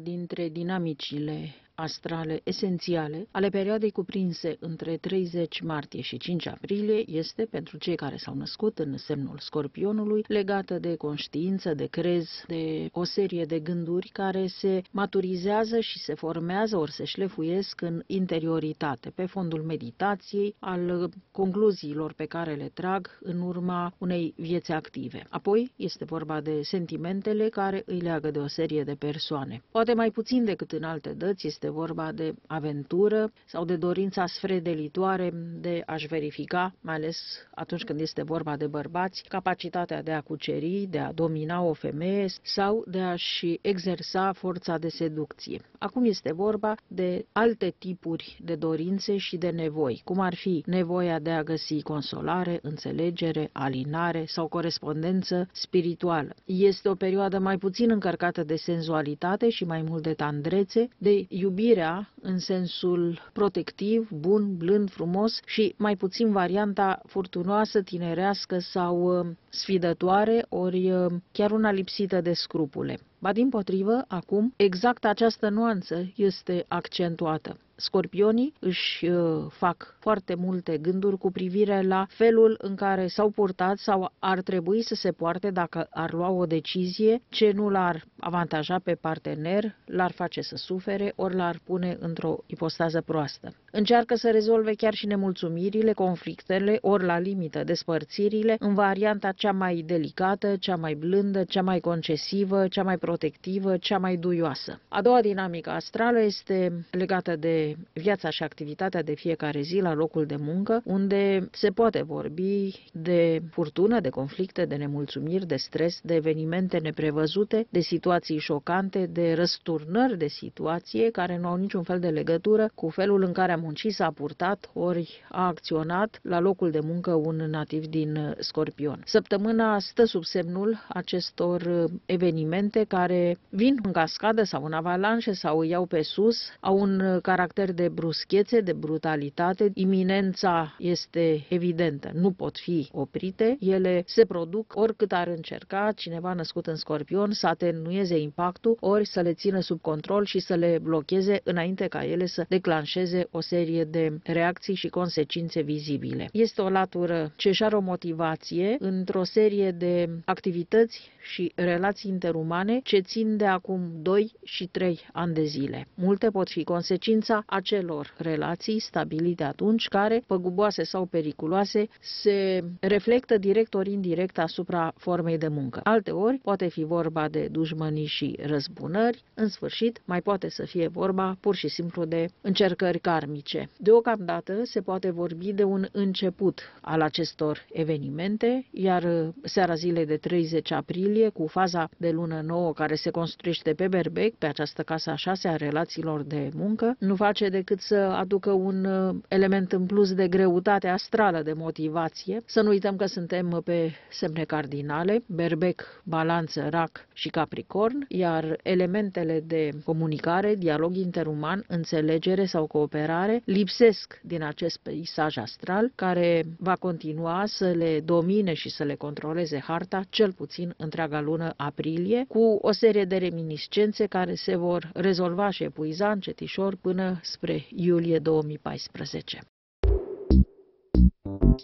dintre dinamicile astrale esențiale ale perioadei cuprinse între 30 martie și 5 aprilie este, pentru cei care s-au născut în semnul scorpionului, legată de conștiință, de crez, de o serie de gânduri care se maturizează și se formează ori se șlefuiesc în interioritate, pe fondul meditației, al concluziilor pe care le trag în urma unei vieți active. Apoi este vorba de sentimentele care îi leagă de o serie de persoane. Poate mai puțin decât în alte dăți este vorba de aventură sau de dorința sfredelitoare de a-și verifica, mai ales atunci când este vorba de bărbați, capacitatea de a cuceri, de a domina o femeie sau de a-și exersa forța de seducție. Acum este vorba de alte tipuri de dorințe și de nevoi, cum ar fi nevoia de a găsi consolare, înțelegere, alinare sau corespondență spirituală. Este o perioadă mai puțin încărcată de senzualitate și mai mult de tandrețe, de iubirea în sensul protectiv, bun, blând, frumos și mai puțin varianta furtunoasă, tinerească sau uh, sfidătoare, ori uh, chiar una lipsită de scrupule. Ba din potrivă, acum, exact această nuanță este accentuată. Scorpionii își uh, fac foarte multe gânduri cu privire la felul în care s-au purtat sau ar trebui să se poarte dacă ar lua o decizie ce nu l-ar avantaja pe partener, l-ar face să sufere ori l-ar pune într-o ipostază proastă. Încearcă să rezolve chiar și nemulțumirile, conflictele, ori la limită despărțirile, în varianta cea mai delicată, cea mai blândă, cea mai concesivă, cea mai protectivă, cea mai duioasă. A doua dinamică astrală este legată de viața și activitatea de fiecare zi la locul de muncă, unde se poate vorbi de furtună, de conflicte, de nemulțumiri, de stres, de evenimente neprevăzute, de situații șocante, de răsturnări de situație care nu au niciun fel de legătură cu felul în care am muncit, s-a purtat, ori a acționat la locul de muncă un nativ din Scorpion. Săptămâna stă sub semnul acestor evenimente care vin în cascadă sau în avalanșe sau îi iau pe sus, au un caracter de bruschețe, de brutalitate, iminența este evidentă, nu pot fi oprite, ele se produc oricât ar încerca cineva născut în Scorpion să atenueze impactul, ori să le țină sub control și să le blocheze înainte ca ele să declanșeze o serie de reacții și consecințe vizibile. Este o latură ce și are o motivație într-o serie de activități și relații interumane ce țin de acum 2 și 3 ani de zile. Multe pot fi consecința acelor relații stabilite atunci care, păguboase sau periculoase, se reflectă direct ori indirect asupra formei de muncă. Alteori poate fi vorba de dușmănii și răzbunări, în sfârșit mai poate să fie vorba pur și simplu de încercări karmice politice. Deocamdată se poate vorbi de un început al acestor evenimente, iar seara zilei de 30 aprilie, cu faza de lună nouă care se construiește pe Berbec, pe această casă a șase a relațiilor de muncă, nu face decât să aducă un element în plus de greutate astrală de motivație. Să nu uităm că suntem pe semne cardinale, Berbec, Balanță, Rac și Capricorn, iar elementele de comunicare, dialog interuman, înțelegere sau cooperare care lipsesc din acest peisaj astral, care va continua să le domine și să le controleze harta, cel puțin întreaga lună aprilie, cu o serie de reminiscențe care se vor rezolva și epuiza încetișor până spre iulie 2014.